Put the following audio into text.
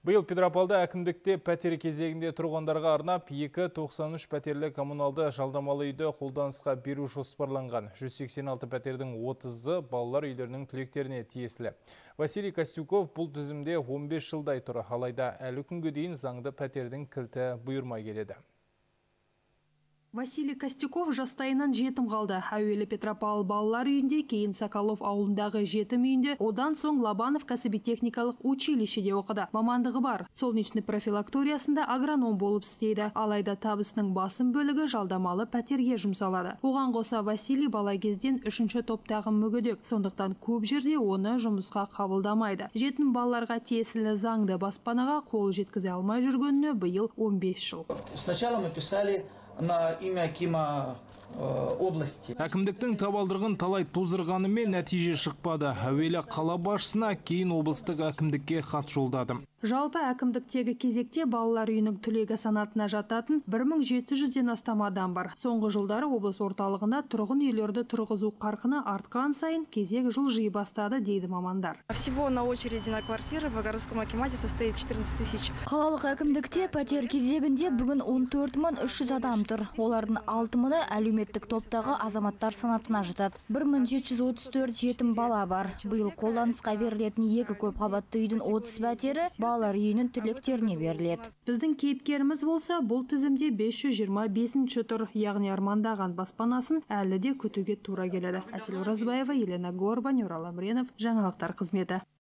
Биыл Петропавлда әкімдікте пәтер кезегінде тұрғандарға арнап 293 пәтерлі коммуналды жалдамалы үйді қолданысқа беру жоспарланған. 186 пәтердің 30-ы балалар үйлерінің түлектеріне тиесілі. Василий Костюков бұл тізімде 15 жылдай тұр, алайда әлі күнге дейін заңды пәтердің кілті бұйырмай келеді. Василий Костюков жастайынан жетім қалды. Әуелі Петропавл балалар үйінде, кейін Соколов ауылындағы жетім үйінде, одан соң Лабанов кәсіби техникалық училищеде оқыды. Мамандығы бар. Солнечный профилакториясында агроном болып істейді. Алайда табысының басым бөлігі жалдамалы пәтерге жұмсалады. Оған қоса Василий бала кезден үшінші топтағы мүгедек. Сондықтан көп жерде оны жұмысқа қабылдамайды. Жетім балаларға тиесілі заңды баспанаға қол жеткізе алмай жүргеніне биыл 15 жыл. Сначала мы писали на имя Акима э, области. Әкімдіктің табалдырғын талай тозырғанымен нәтиже шықпады. Әуелі қала басшысына, кейін облыстық әкімдікке хат жолдадым. Жалпы әкімдіктегі кезекте балалар үйінің түлегі санатына жататын 1700-ден астам адам бар. Соңғы жылдары облыс орталығында тұрғын үйлерді тұрғызу қарқыны артқан сайын кезек жыл жиі бастады дейді мамандар. Всего на очереди на квартиры в городском акимате состоит 14 тысяч. Қалалық әкімдікте пәтер кезегінде бүгін 14 мың 300 адам тұр. Олардың 6 мыңы әлеуметтік топтағы азаматтар санатына жатады. 1734 жетім бала бар. Биыл қолданысқа берілетін екі көп қабатты үйдің 30 пәтері балалар үйінің түлектеріне беріледі. Біздің кейіпкеріміз болса, бұл тізімде 525-ші тұр, яғни армандаған баспанасын әлі де күтуге тура келеді. Әсел Оразбаева, Елена Горбань, Орал Амренов, жаңалықтар қызметі.